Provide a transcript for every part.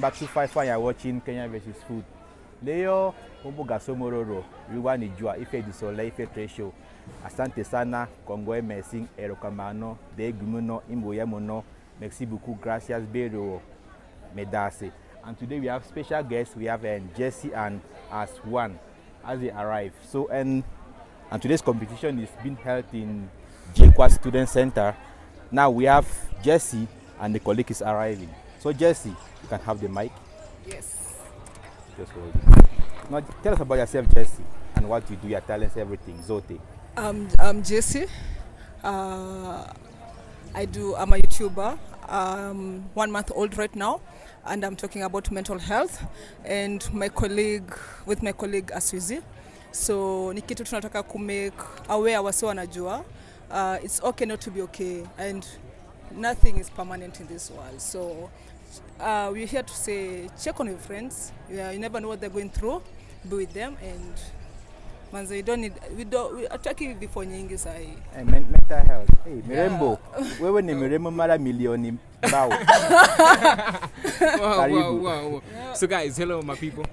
back to Five Fire. You're watching Kenya versus Food. Leo Umbuga Somororo, Riwa Nijua, Ife Disole, Ife Tresho. Asante sana, Kongo Messing, Erokamano, De Gumuno, Imboyemono. Merci beaucoup, gracias, Bero, Medase. And today we have special guests. We have uh, Jesse and As One as they arrive. So, and, and today's competition is being held in Jinkwa Student Center. Now we have Jesse and the colleague is arriving. So Jesse, you can have the mic. Yes. Just hold it. Now tell us about yourself, Jesse, and what you do, your talents, everything. Zote. Um, I'm Jesse. Uh, I do. I'm a YouTuber. Um, one month old right now, and I'm talking about mental health. And my colleague, with my colleague Aswizi. So ni kitu tunataka kumake aware wasi wanajua. Uh, it's okay not to be okay, and nothing is permanent in this world. So uh, we're here to say check on your friends. Yeah, you never know what they're going through. Be with them and manze you don't need we don't we ataki before nyingi sai. Hey, men mental health. Hey, Mirembo, Yeah. wewe ni Mirembo mara milioni bao. wow, wow, wow, wow. So, guys, hello, my people.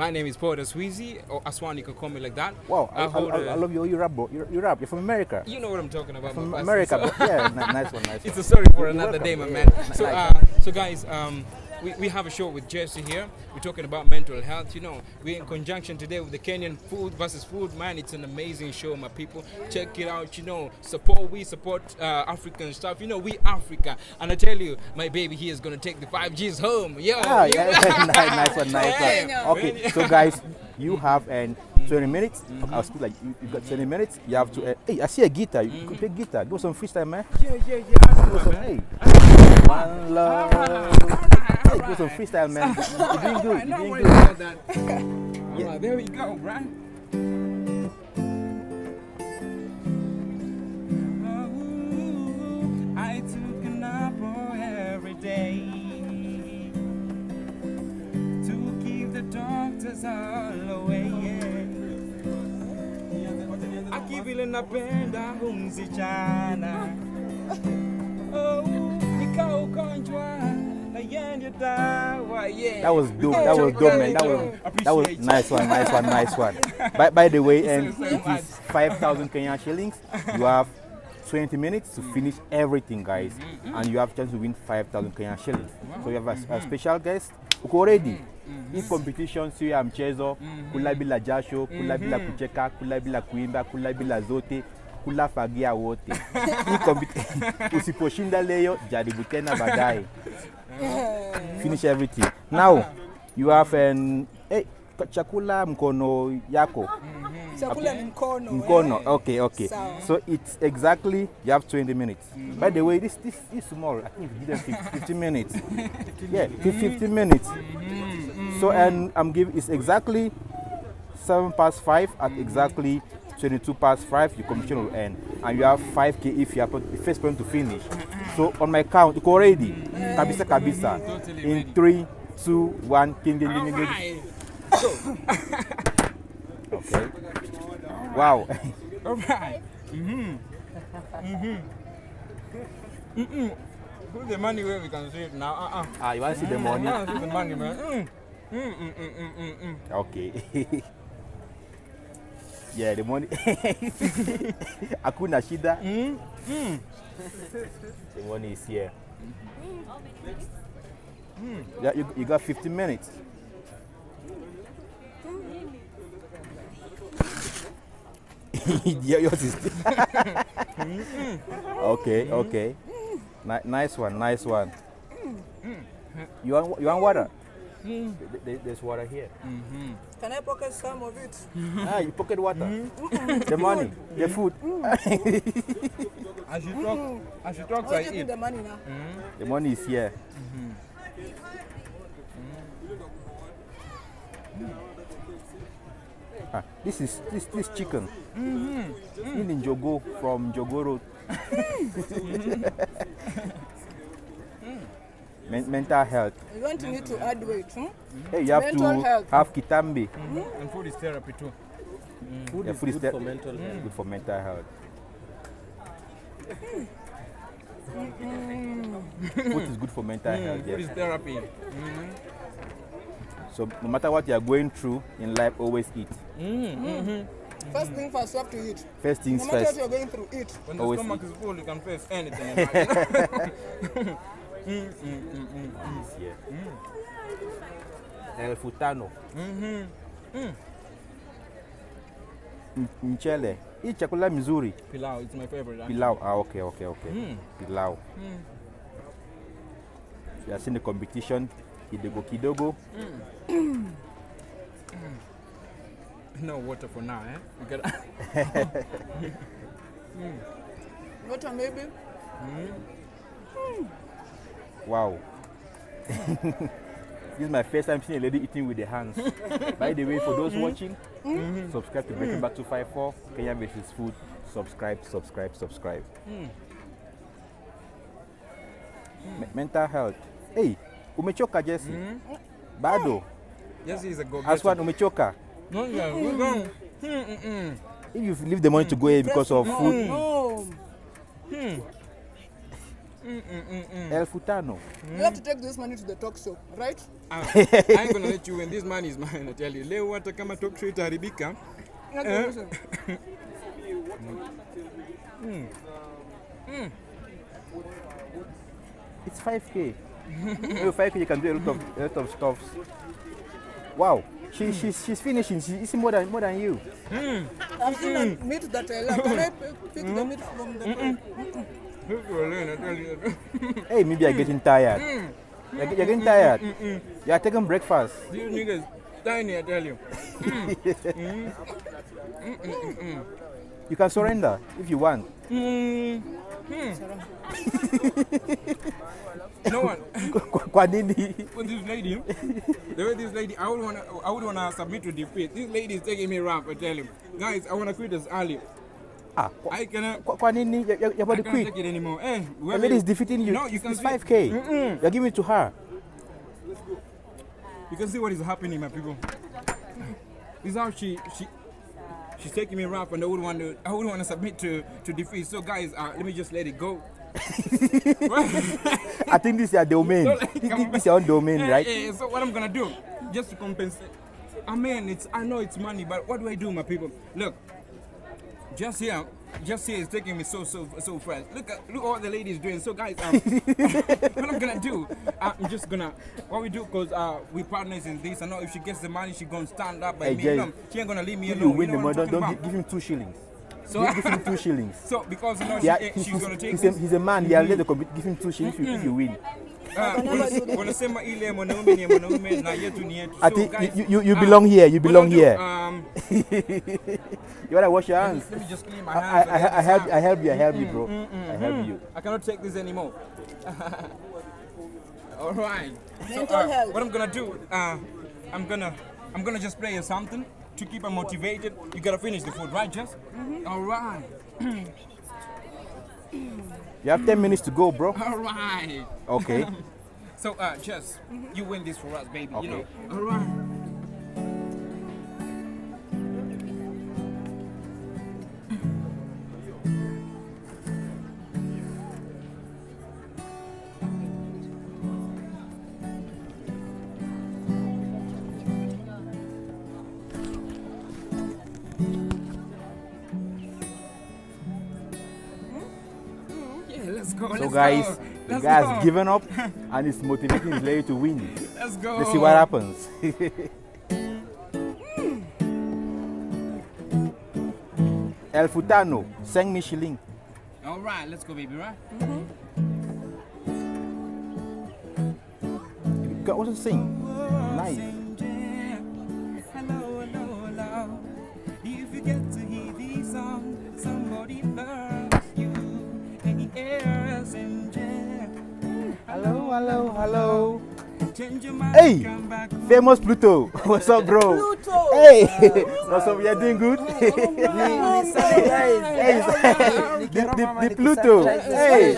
My name is Paul Sweezy, or Aswan, you can call me like that. Wow, I, I, I, I love you. You rap, bro. You, you rap. You're from America. You know what I'm talking about. From my America, bro. Yeah, nice one, nice It's a story for You're another welcome, day, my bro. man. Yeah, So, uh, so guys, um, we, we have a show with Jesse here. We're talking about mental health. You know, we're in conjunction today with the Kenyan Food versus Food. Man, it's an amazing show, my people. Check it out. You know, support. We support uh, African stuff. You know, we Africa. And I tell you, my baby here is gonna take the five G's home. Yo, Ah, you- yeah, nice, nice one, nice Yeah. one. Okay, so guys, you have an 20 minutes. I'll speak like you, you got 20 minutes. You have to. Uh, hey, I see a guitar. You could play guitar. Give some freestyle, man. Yeah, yeah, yeah. I know, Give us some. man. Hey, one love. Give us some freestyle, man. You're doing good. I You're doing good. got that. Alright, there we go, right? Oh, I took an apple every day to keep the doctors all away. Akivile napenda humsichana oh, That was dope. That was dope, man. That was that was nice one, nice one, nice one. By, by the way, and it is 5,000 Kenyan shillings. You have 20 minutes to finish everything, guys, and you have chance to win 5,000 Kenyan shillings. So you have a, a special guest. Uko ready? Hii competition sio ya mchezo, kula bila jasho, kula bila kucheka, kula bila kuimba, kula bila zote, kula fagia wote. Usiposhinda leo, jaribu tena baadaye. Finish everything. Now you have an hey, chakula mkono yako. Mm-hmm. Chakula ni mkono mkono. eh. okay okay. So it's exactly you have 20 minutes. By the way this this is small. I think you give 50, 15 minutes. Yeah 15 minutes. Mm-hmm. So and i'm giving it's exactly 7 past 5 at exactly 22 past 5 your competition will end. And you have 5k if you are the first person to finish so on my count uko ready kabisa kabisa Totally in. 3 2 1 king king king king okay wow Alright. Mm-hmm. Mm-hmm. Mm-mm. Put the money where we can see it now. Uh-uh. ah you want to see the money I see the money, man. Mm. Mm, mm, mm, mm, mm, mm. Okay. yeah, the money. Hakuna shida. Mm, mm. The money is here. Yeah, you, you got 15 minutes. yeah, yours is. okay, okay. Ni- nice one, nice one. You want, you want water? Th- th- There's water here. Mm-hmm. can i pocket some of it Ah, you pocket water. Mm-hmm. the money, the mm-hmm. food. As you talk, as you talk, Where I do you eat. the money now The money is here. Ah, this is this this chicken. In Njogo from Njogo Road. Men- mental health. you want me to add weight hmm? Mm-hmm. Hey, you have Mental to health. have kitambi. Mm-hmm. And food is therapy too. Mm. Food Yeah, is food is good the- for mental mm. health. Good for mental health. Mm-hmm. food is good for mental mm. health. Food is Yes. therapy. Mhm. So no matter what you are going through in life, always eat. -hmm. First thing first, you have to eat. First things No matter what you're going through, eat. When the Always stomach eat. is full, you can face anything. in life. This year. El Futano. M- Mchele. Hii chakula mzuri. Pilau, it's my favorite. actually. Pilau. Ah, okay, okay, okay. Mm. Pilau. You have seen the competition. Kidogo kidogo. No water for now, eh? You gotta Water maybe. Wow. this is my first time seeing a lady eating with the hands. By the way, for those mm. watching, mm. subscribe to Breaking mm. Bad 254, Kenya versus Food. Subscribe, subscribe, subscribe. Me- mental health. Hey, umechoka Jesse? Bado. Yes, he's a go Aswan, umechoka? No, yeah, we're going. Mm, mm, mm. If you leave the money to go here because of food, No. Mm, mm, mm, mm. El Futano. You have to take this money to the talk show, right? Ah, I ain't gonna let you win. This money is mine, I tell you. Leo hata kama talk show itaharibika. Okay, listen. It's 5k. With 5k you can do a lot of a lot of stuff. Wow. She, she's, she's finishing. She's eating more than more than you. I've seen the meat that I love. Can I p- pick the meat from the tray? Look at Leo, I tell you. Hey, maybe you're getting tired. Mm. You're, you're getting tired. Mm, mm, you're taking breakfast. These niggas tiny, I tell you. You can surrender if you want. Mm. no one. Kwa nini? This lady, the way this lady, I would wanna, I would wanna submit to defeat. This lady is taking me rough. I tell you, guys, I wanna quit as early. Ah, I cannot. kwa, kwa nini? You're, you're I can't quit. take it anymore. Hey, The lady is defeating you. No, you can it's see- 5k. You're giving it to her. You can see what is happening, my people. This is how she she she's taking me rough, and I wouldn't want to I wouldn't want to submit to to defeat. So guys, uh, let me just let it go. I think this is your domain. This, this is your own domain, Eh, right? eh, so what I'm gonna do, just to compensate. I mean, it's I know it's money, but what do I do, my people? Look, just here, just here is taking me so so so fast. Look at look what the lady is doing. So guys, um, what I'm gonna do, I'm just gonna what we do because uh we partners in this. I know if she gets the money, she gonna stand up by Hey, me. Jay, she ain't gonna leave me If alone. you win know the money, don't, don't give him two shillings. So give, give him two shillings. so because you know she, Yeah, he's, she's gonna take he's, a, he's a man. Has let the. Give him two shillings if you, if you win. Ah, wanasema ile mwanaume ni mwanaume na yetu ni yetu. I So, think guys, you, you, you ah, belong here. You belong I'll do, here. Um, You wanna wash your let, me, hands? let me just clean my I, hands. I, I, I help. I help you. I help you, Mm, bro. I help you. I cannot take this anymore. All right. So, uh, health. what I'm gonna do, uh, I'm gonna, I'm gonna just play you something to keep her motivated. You gotta finish the food, right, Jess? All right. You have ten minutes to go, bro. All right. Okay. So, uh, Jess, you win this for us, baby. You know. Okay. All right. Guys, go. the Let's guy go. has given up and is motivating his lady to win. Let's go. Let's see what happens. El Futano, send Michelin. All right, let's go, baby. Right? Mm-hmm. You can also sing. Nice. Hello, hello, hello. Change your mind, Hey, come back home. famous Pluto. What's up, bro? Pluto. Hey, what's up? You're doing good? hey, the, the, the Pluto. Hey,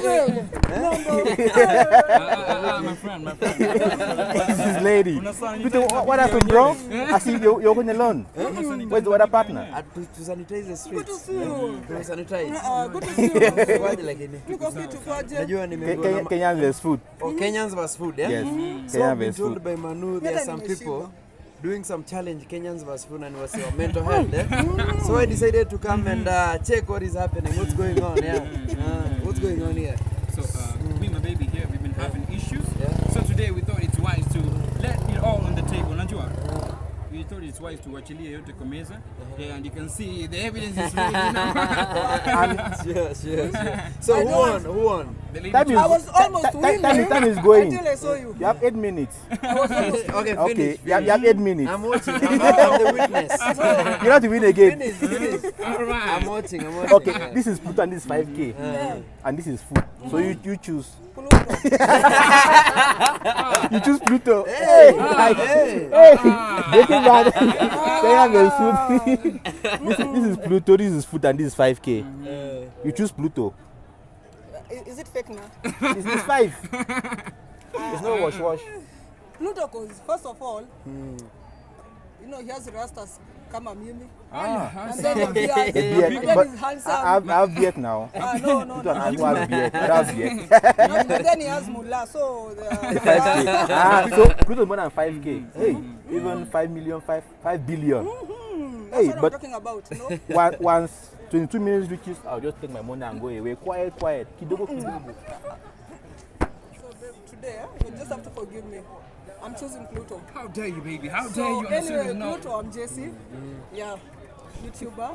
Ah, my friend, my friend. this is lady. Pluto, what, happened, bro? I see you, you're going alone. Where's the other partner? To, sanitize the streets. to see you. To sanitize. Good to see you. Kwaje lakini? Tuko fiti kwaje? Najua Ke- nimeambiwa Kenya, na- Kenyan there's food. Oh, Kenyans was food, yeah? Yes, So Kenyan I've been told by Manu there are some people doing some challenge Kenyans versus fun and was your mental health. Eh? so I decided to come and uh, check what is happening, what's going on. Yeah, uh, what's going on here? Thought it's wise to wachilia yote kwa meza. Yeah, and you can see the evidence is really, sure, sure, sure. So I who won? Who won? Time is, I was almost time, winning is- time is going. until I saw you. You have eight minutes. I was almost Okay, Okay, finish. you have, you have eight minutes. I'm watching. I'm, I'm the witness. You have to win again. finish, finish. All right. I'm watching. I'm watching. Okay, yeah. this is Pluto and this is 5k, and this is food. So you, you choose. You choose Pluto. Hey, like, Hey. hey, getting bad. They have a food. this, is, this is Pluto. This is food, and this is 5k. Uh, You choose Pluto. Is, is it fake now? It's, it's five. It's no wash wash. Pluto goes, first of all, you know, he has rastas kama mimi. Ah, And then a a beard. And then But he's I handsome. have, I beard now. Ah, no, no, Pluto no. and I have beard. I have beard. and then he has mullah. So, the, ah, so Pluto is more than 5k. Hey, even 5 million, 5, 5 billion. that's Hey, what I'm but talking about, you know. Once 22 minutes reaches, I'll just take my money and go away. Quiet, quiet. Kidogo, kidogo. So, babe, today, eh, you just have to forgive me. I'm choosing Pluto. How dare you, baby? How dare you? on anyway, note? Pluto, I'm Jesse. Yeah, YouTuber.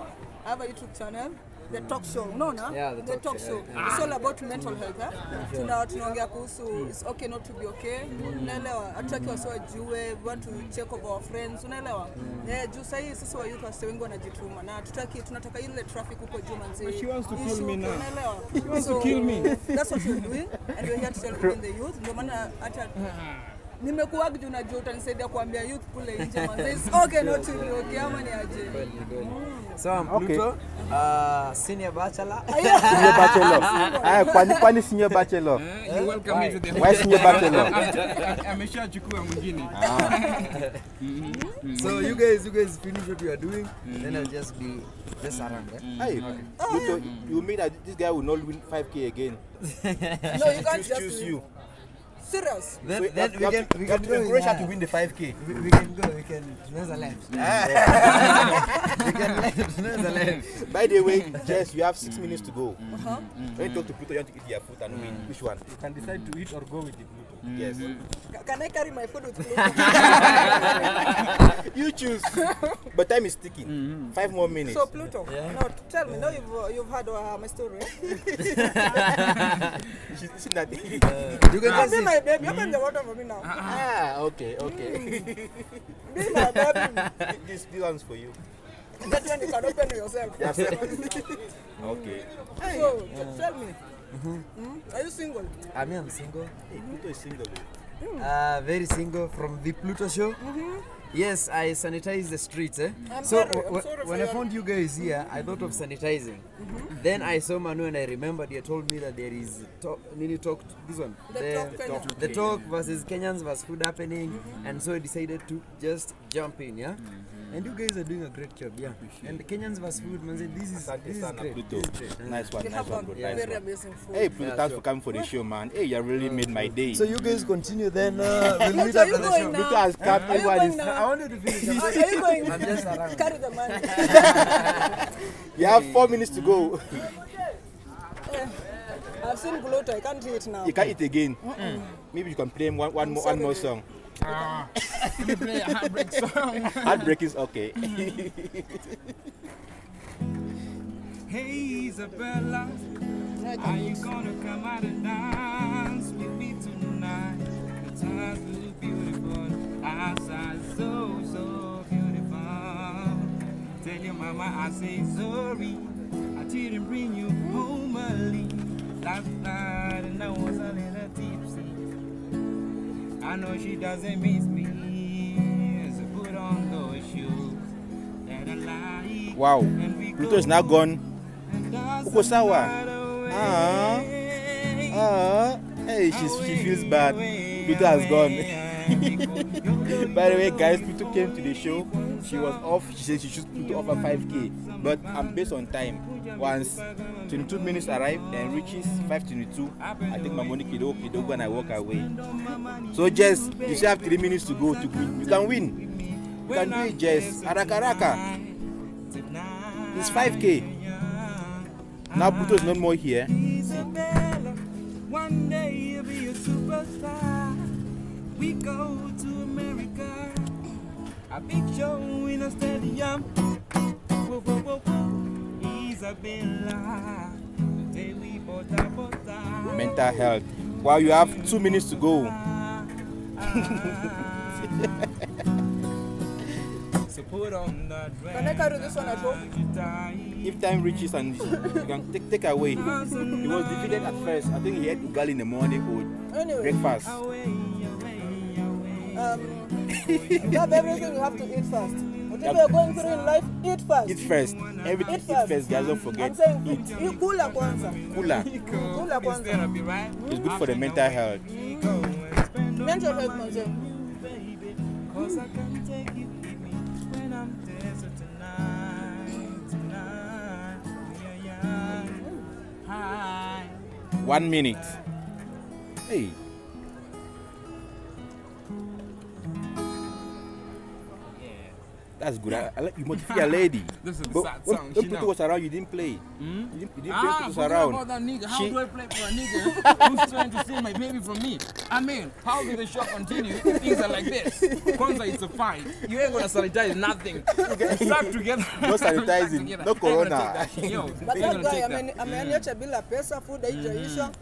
I have a YouTube channel. The talk show. No, no? Yeah, the talk show, It's all about mental health. Eh? Tuna tunaongea kuhusu it's okay not to be okay. Unaelewa? Hatutaki wasi wajue. We want to check of our friends. Unaelewa? Eh, juu sahii sisi wa youth wasi wengi wanajituma na tutaki tunataka ile traffic huko juu manzi. she wants to kill Issue, me now. Unaelewa? She wants to kill me. That's what we're doing and we're here to celebrate the youth. Ndio maana hata nimekuwaga juu najua utanisaidia kuambia youth kule nje mzee It's okay not to be okay ama ni aje. so I'm Okay. Pluto, uh, senior bachelor. Senior bachelor. Ah, kwani, kwani senior bachelor? Eh, you welcome me to the Why senior bachelor? ameshachukua mwingine So you guys, you guys finish what you are doing, then I'll just be just around. Eh? Hey, Pluto, you mean that this guy will not win 5k again? No, you can't Choose, just choose you. Serious. Then, We then we we can we we can to go. encourage her to win the 5k. We, we can go. We can. There's a left. we can left. There's a. By the way, Jess, you have six minutes to go. Uh-huh. When you talk to Pluto, you want to eat their food and win. Which one? You can decide to eat or go with the Pluto. Yes. Ca- Can I carry my food with Pluto? You choose. But time is ticking. Five more minutes. so Pluto, no, tell me. Now you've uh, you've heard uh, my story. She's she's not. You can Ah, be my baby. Open the water for me now. ah, okay, okay. Be my baby. this, this one's for you. That one you can open yourself. Yes. okay. So t- tell me. Hmm? Are you single? I mean, I'm single. Hey, Pluto is single. though. Uh, very single from the Pluto show. Yes, I sanitize the streets. Eh? I'm so sorry, I'm sorry when I found you guys here, I thought of sanitizing. Then I saw Manu and I remembered you told me that there is talk, Nini talk this one. The talk Kenya. the talk versus Kenyans versus food happening, and so I decided to just jump in. Yeah. And you guys are doing a great job, yeah. And the Kenyans versus food, man, this is Asante this is great. Pluto. This is great. Nice one, nice one, bro. Yeah. Nice very one. amazing food. Hey, Pluto, Yeah, thanks sure. for coming for the show, man. Hey, you really made my day. So you guys continue then. Uh, we'll meet Pluto, after the show. now? Pluto has come. Are you Everybody's. going I now? wanted to finish. Are are you going? I'm just around. Carry the money. You have four minutes to go. I've seen Pluto. I can't eat now. You can't eat again. Maybe you can play one, one, more, one more song. Ah. Let me play a heartbreak song Heartbreak is okay. hey Isabella. Are you gonna come out and dance with me tonight? The times look beautiful outside so so beautiful. Tell your mama I say sorry. I didn't bring you home early. Last night and I was a little tipsy I know she doesn't miss me so put on those shoes that I like Wow. Pluto is now gone. and dance Uko sawa? the night Ah. Ah, hey, she's, she feels bad. Pluto has gone. By the way, guys, Pluto came to the show. She was off. She said she should Pluto offer 5k, but I'm based on time. Once 22 minutes arrive and reaches 5:22, I take my money kido kidogo and I walk away. So just you still have three minutes to go to win. You can win. You can do it, Jess. Haraka. It's 5k. Now Pluto is not more here. One day you'll be a superstar. We go to America, a big show in a stadium. Whoa, whoa, whoa, whoa. Mental health. While you have two minutes to go. So put on Can I carry this one at home? If time reaches and you can take, take away. He was defeated at first. I think he had ugali in the morning or Anyway, breakfast. Um, you have everything you have to eat first. Whatever you're going through in life, eat first. Eat first. Everything Eat eat first. first, guys. Don't forget. I'm saying Eat. eat. Kula kwanza. Kula. Kula It's kwanza. It's good for the mental health. Go and spend Mental health manze. Cause I can take it with me when I'm desert tonight, tonight. Yeah, yeah. Hi. One minute. Hey. That's good. I, I like you motivate a lady. This is a But sad when, song, when you Pluto know. was around, you didn't play. Hmm? You didn't, you didn't Ah, play forget around. about that nigga. How She- do I play for a nigga who's trying to steal my baby from me? I mean, how do the show continue if things are like this? Kwanzaa, it's a fight. You ain't gonna sanitize nothing. Stuck together. No sanitizing, no corona. Yo, But that gonna I mean, that. a ameniacha bila pesa, food haijaisha.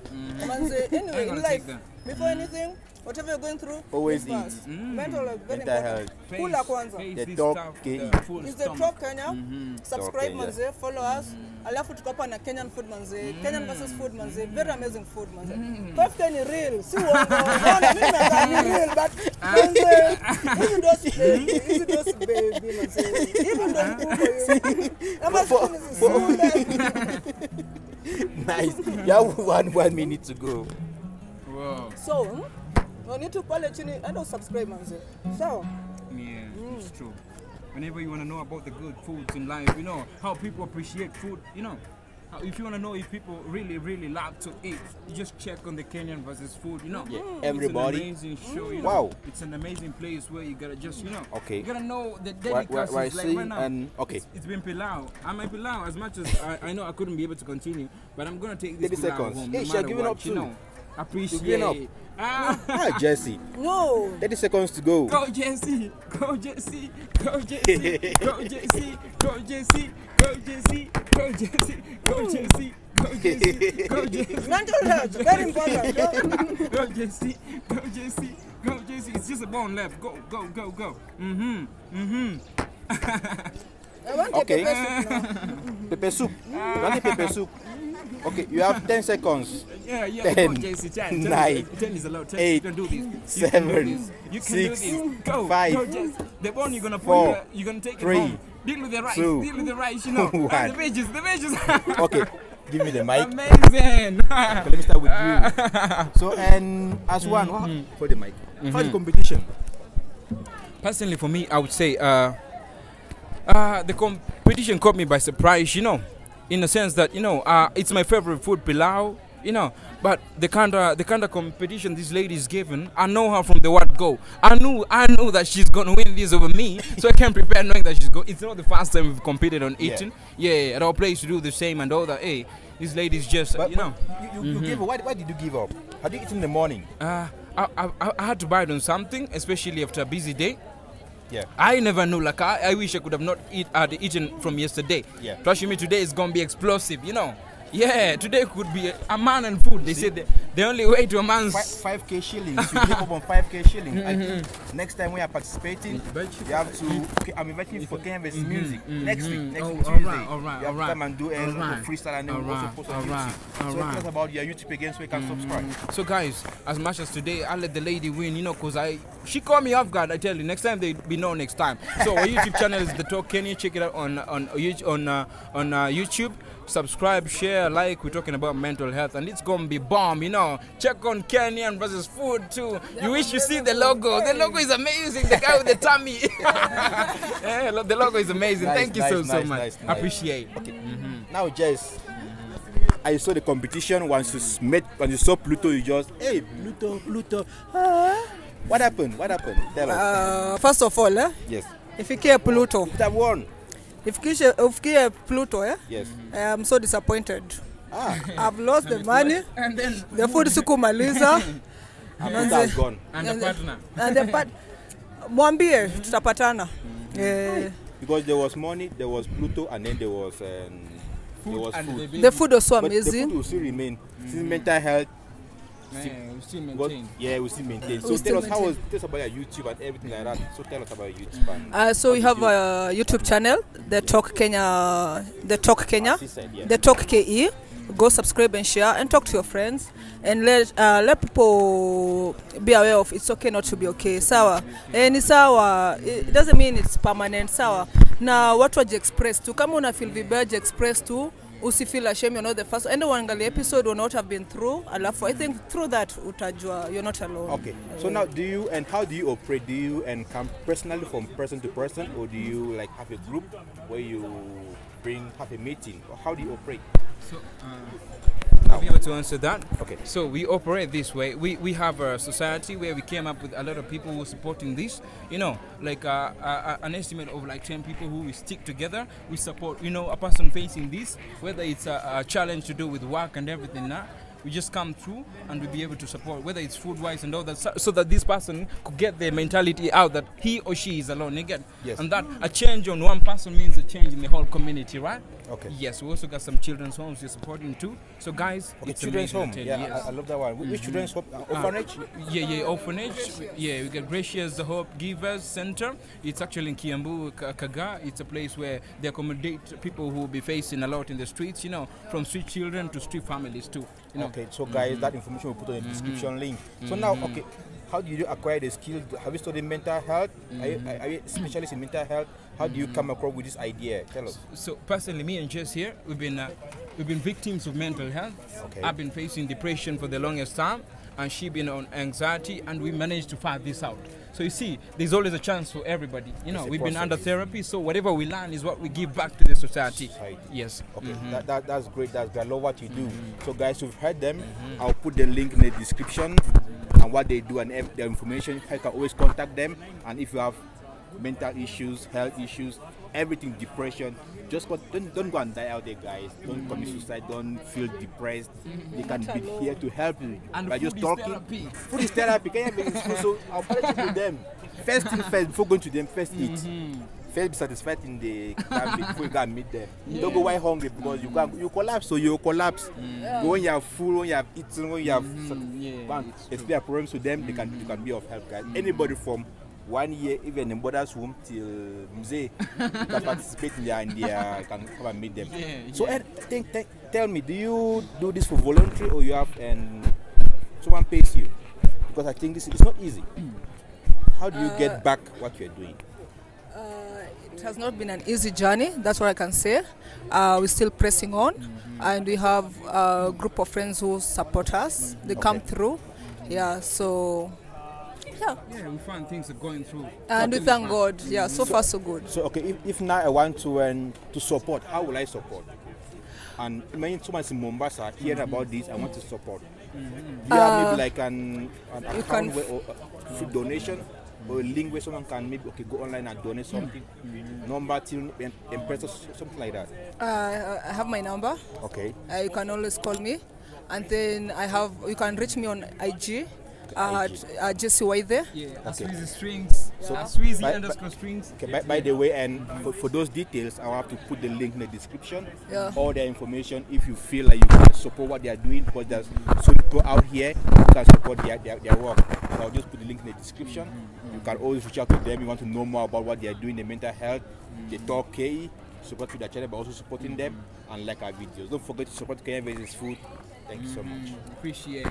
Manze, anyway, in life, before anything, whatever you're going through, Always eat Mm. Mental health, very Mental important. health. Kula kwanza. Face The top stuff, K. the Is the top Kenya. mm-hmm. subscribe manze, follow us. Mm. Alafu tuko hapa na Kenyan food manze. Kenyan versus food manze. Very amazing food manze. 5K ni real, si uongo. Unaona mimi nadhani ni real but manze, hizi those baby, hizi those baby manze. Hivi mkubwa hiyo. Kama siku nizisunda. nice. You have one one minute to go. Wow. So, hmm? You need to pale chini enda usubscribe manze. Sawa? Yeah, mm. it's true. Whenever you want to know about the good foods in life, you know how people appreciate food, you know. how- If you want to know if people really, really love to eat, you just check on the Kenyan versus food, you know. Yeah, It's everybody. an amazing show, you know. Wow. It's an amazing place where you gotta just, you know. Okay. You gotta know the Why- why- delicacies. why like right now, and- okay. It's, it's been pilau. I'm a pilau as much as I, I know I couldn't be able to continue, but I'm gonna take this 30 pilau seconds. home. Hey, no she are matter giving what, up you know. Appreciate. up. Ah. Ah, Jesse. No. 30 seconds to go. Go Jesse, go Jesse, go Jesse, go Jesse, go Jesse, go Jesse, go Jesse, go Jesse, go Jesse, go Jesse, Mental health, very important. go Jesse, go Jesse, go Jesse. It's just a bone left. Go, go, go, go. Mhm, mhm. I want Okay. a pepper soup. Pepper soup. You want a pepper soup? Okay, you have 10 seconds. Yeah, yeah. Ten, go Jesse. Ten, ten, nine, is, ten is allowed. Ten, eight, you can do this. You can seven, do this. You can six, do this. Go, five, go Jesse. The one you're gonna put. four, here, you're gonna take three, it home. Deal with the rice. two, Deal with the rice. You know. One. the veggies. The veggies. Okay, give me the mic. Amazing. Okay, let me start with you. So, and as one, what, for the mic. for the competition? Personally, for me, I would say uh, uh, the competition caught me by surprise. You know, in the sense that you know uh, it's my favorite food, pilau. You know, but the kind of the kind of competition this lady is given, I know her from the word go. I knew I knew that she's gonna win this over me, so I can prepare knowing that she's go. It's not the first time we've competed on eating. Yeah, at our place to do the same and all that. Hey, this lady's just But, you know. you, you, you gave up. Why, why did you give up? Had you eaten in the morning? Uh, I, I, I had to buy it on something, especially after a busy day. Yeah. I never knew. Like I, I wish I could have not eat had eaten from yesterday. Yeah. Trust me, today is gonna be explosive. You know. Yeah, today could be a, a man and food. They say the, the only way to a man's. Five, 5k shillings. You give up on 5k shillings. I think mm-hmm. next time we are participating, you have to. Okay, I'm inviting you for mm-hmm. Kenya vs mm-hmm. Music next week. Next Oh, week, alright, Tuesday. alright, you have to come and do a Alright. freestyle and then we'll also Alright, post on alright, YouTube. So alright. tell us about your YouTube again so we can subscribe. So guys, as much as today I let the lady win, you know, cause I she caught me off guard. I tell you, next time they be know next time. So our YouTube channel is the Talk Kenya. Check it out on on on uh, on uh, YouTube. Subscribe, share, like. We're talking about mental health, and it's gonna be bomb. You know, check on Kenyan versus food too. You wish you see the logo. The logo is amazing. The guy with the tummy. yeah, the logo is amazing. Nice, Thank you so nice, so much. nice, nice. Appreciate. Okay. Now, Jess, I saw the competition. Once you met, when you saw Pluto, you just, hey, Pluto, Pluto. Ah. What happened? What happened? Tell us. Uh, first of all, eh, yes. ifikie Pluto. It have won. Ifikishe ufikie Pluto eh? Yes. I'm so disappointed. Ah, I've lost the money. And then The food sikumaliza. and has gone. and the partner. And the part mwambie tutapatana. Eh, Because there was money, there was Pluto, and then there was um, there was food. the the food was so But the food amazing. will still remain. Since mental health, Man, we still maintain. What, yeah, we still maintain. So We tell us how was tell us about your YouTube and everything like that. So tell us about your YouTube and Uh, so we have you a YouTube channel, the yeah. Talk Kenya, the Talk Kenya, said, yeah. the Talk KE. Go subscribe and share and talk to your friends and let uh, let people be aware of it's okay not to be okay. Sawa. Eh, ni sawa. It doesn't mean it's permanent. Sawa. Na watu express Come on, una feel vibaya express tu. Usifeel ashamed you're not the first. ende uangalie episode will not have been through. Alafu I think through that utajua you're not alone. Okay. So now, do you and how do you operate? Do you and come personally from person to person, or do you like have a group where you bring have a meeting, or how do you operate? So, uh, I'll be able to answer that. Okay. So we operate this way. We, we have a society where we came up with a lot of people who are supporting this. You know, like uh, uh, an estimate of like 10 people who we stick together. We support, you know, a person facing this, whether it's a, a challenge to do with work and everything. Now, we just come through and we'll be able to support, whether it's food wise and all that, so, so that this person could get their mentality out that he or she is alone. Get? Yes. And that a change on one person means a change in the whole community, right? Okay. Yes, we also got some children's homes we're supporting too. So guys, Okay, it's children's home. Tell Yeah, yes. I, I love that one. Which children's home? Uh, Uh, orphanage? yeah, yeah, orphanage. Yeah, we got Gracious the Hope Givers Center. It's actually in Kiambu, Kaga. It's a place where they accommodate people who will be facing a lot in the streets, you know, from street children to street families too. You know. Okay, so guys, that information we'll put on the description link. So now, okay, how do you acquire the skill? Have you studied mental health? Are, you, are you a specialist in mental health? How do you come across with this idea? Tell us. So personally, me and Jess here, we've been uh, we've been victims of mental health. Okay. I've been facing depression for the longest time, and she been on anxiety, and we managed to fight this out. So you see, there's always a chance for everybody. You know, we've been under therapy, so whatever we learn is what we give back to the society. Society. Yes. Okay, Mhm. that, that, that's great. That's great. I love what you do. So, guys, you've heard them. I'll put the link in the description and what they do and their information. You can always contact them. And if you have mental issues, health issues, everything, depression, just go, don't, don't go and die out there, guys. Don't commit suicide. Don't feel depressed. They can be here to help you And by just talking. therapy. Food is therapy. Can you make it so I'll partnership with them. First thing first, before going to them, first eat. Mm-hmm. First be satisfied in the camp before you go and meet them. Don't go while hungry because you go you collapse, so you collapse. Mm. Go when you have full, when you have eaten, when you have mm-hmm. yeah, and explain your problems to them, they can you can be of help, guys. Mm-hmm. Anybody from one year, even in mother's womb till mm, Mzee, you can participate in their, in their you can come and meet them. Yeah, So yeah. Ed, think, think, tell me, do you do this for voluntary or you have and someone pays you? Because I think this is not easy. Mm. How do you get uh, back what you're doing? Uh, it has not been an easy journey. That's what I can say. Uh, we're still pressing on, and we have a group of friends who support us. They come Okay. through, yeah. So, yeah, Yeah, we find things are going through. and we thank. God. Yeah, so far so good. So okay, if, if now I want to um, to support, how will I support? And imagine someone's in Mombasa hearing about this, I want to support. Do you have maybe like an, an you account can- where, or uh, food donation or a link where someone can maybe okay go online and donate something, number till and, and press something like that. Uh, I have my number. Okay. Uh, you can always call me, and then I have. You can reach me on IG. Uh, IG. uh, Jesse Waithe. Yeah, Okay. Aswizi strings. So- Aswizi By- underscore strings. Okay, by, by the way, and for, for those details, I'll have to put the link in the description. Yeah. All their information if you feel like you can support what they are doing because there's so people out here who can support their, their, their work. So I'll just put the link in the description. You can always reach out to them. You want to know more about what they are doing in mental health. They talk KE, support to their channel, but also supporting them and like our videos. Don't forget to support Kenya Versus Food. Thank you so much. Appreciate.